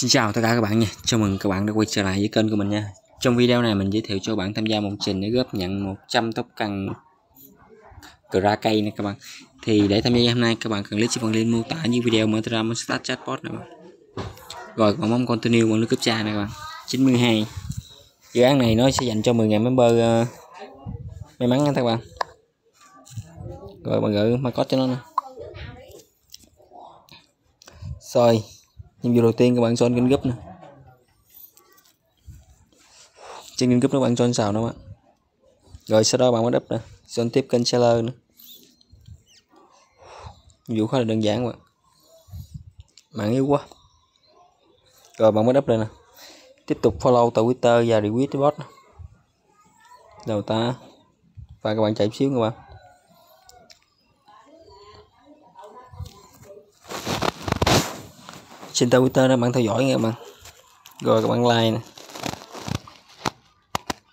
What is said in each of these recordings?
Xin chào tất cả các bạn nha, chào mừng các bạn đã quay trở lại với kênh của mình nha. Trong video này mình giới thiệu cho bạn tham gia một trình để góp nhận 100 tóc cần ra cây nè các bạn. Thì để tham gia hôm nay các bạn cần click trên phần link mô tả như video mở ra mới start chatbot nè bạn. Rồi các bạn bấm continue bằng nước cấp cha nè các bạn. 92 Dự án này nó sẽ dành cho 10.000 member uh, may mắn nha các bạn. Rồi bạn gửi mã có cho nó nè. Rồi nhiệm vụ đầu tiên các bạn chọn kênh gấp nè. Trên kênh gấp các bạn chọn xào nữa bạn rồi sau đó bạn bắt đắp nè. Chọn tiếp kênh seller nữa. Nhiệm vụ khá là đơn giản bạn mạng yếu quá. Rồi bạn bắt đắp đây nè. Tiếp tục follow tờ twitter và retweet bot nè. Đầu ta. Và các bạn chạy xíu các bạn. Trên Twitter đó, bạn theo dõi nha các bạn. Rồi, các bạn like nè.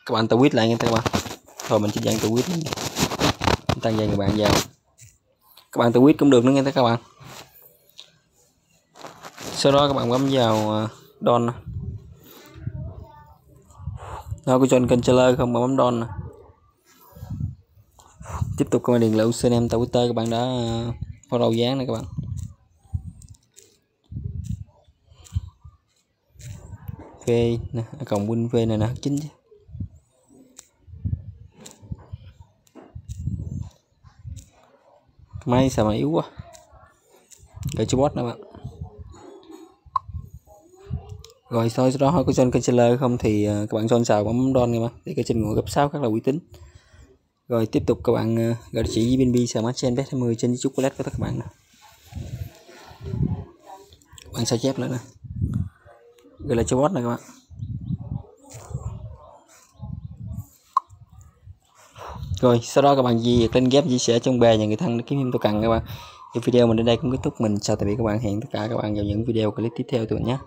Các bạn tweet lại nha các bạn. Thôi mình chỉ dán Mình tăng dần các bạn vào. Các bạn tweet cũng được nữa nha các bạn. Sau đó các bạn bấm vào ờ, don nó có chọn kênh không mà bấm don tiếp tục các bạn điền lại username twitter các bạn đã ờ, follow dán này các bạn. V nè à, cộng win v này nè chính chứ. Máy sao mà yếu quá. Để cho bot nữa bạn. Rồi sau đó có trên kênh không thì à, các bạn son xào bấm don nha bạn, để cái trình ngồi gấp 6 các là uy tín. Rồi tiếp tục các bạn à, gọi địa chỉ với BNB smart trên bet 20 trên chocolate của các bạn nè. Bạn sao chép lại nè gửi lại cho bot này các bạn. Rồi, sau đó các bạn gì lên ghép chia sẻ trong bè nhà người thân để kiếm thêm tôi cần các bạn. Thì video mình đến đây cũng kết thúc. Mình chào tạm biệt các bạn. Hẹn tất cả các bạn vào những video clip tiếp theo tụi mình nhé.